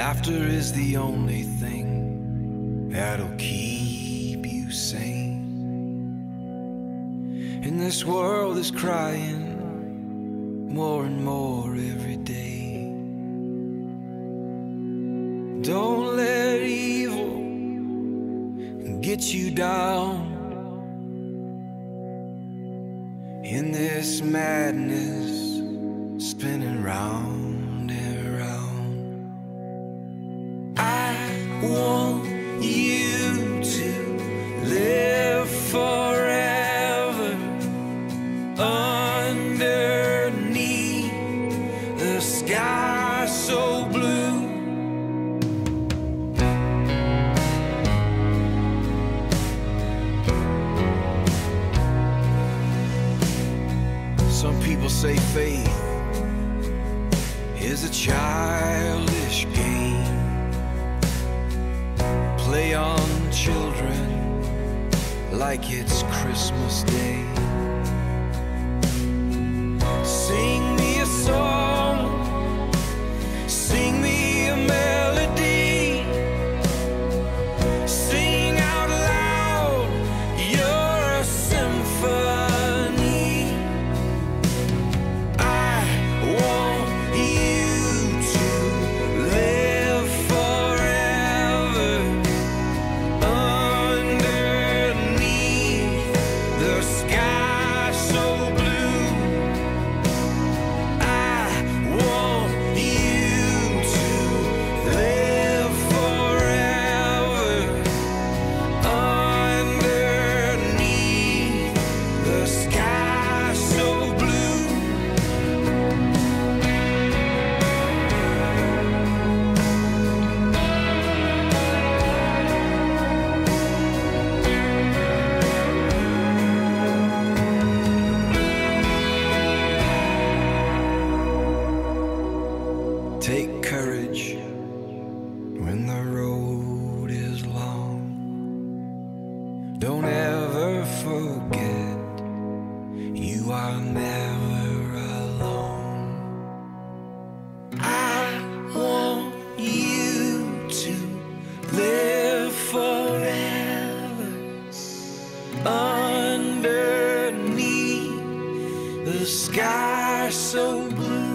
Laughter is the only thing that'll keep you sane. And this world is crying more and more every day. Don't let evil get you down. In this madness, spinning round say faith is a childish game. Play on children like it's Christmas Day. When the road is long. Don't ever forget you are never alone. I want you to live forever underneath the sky so blue.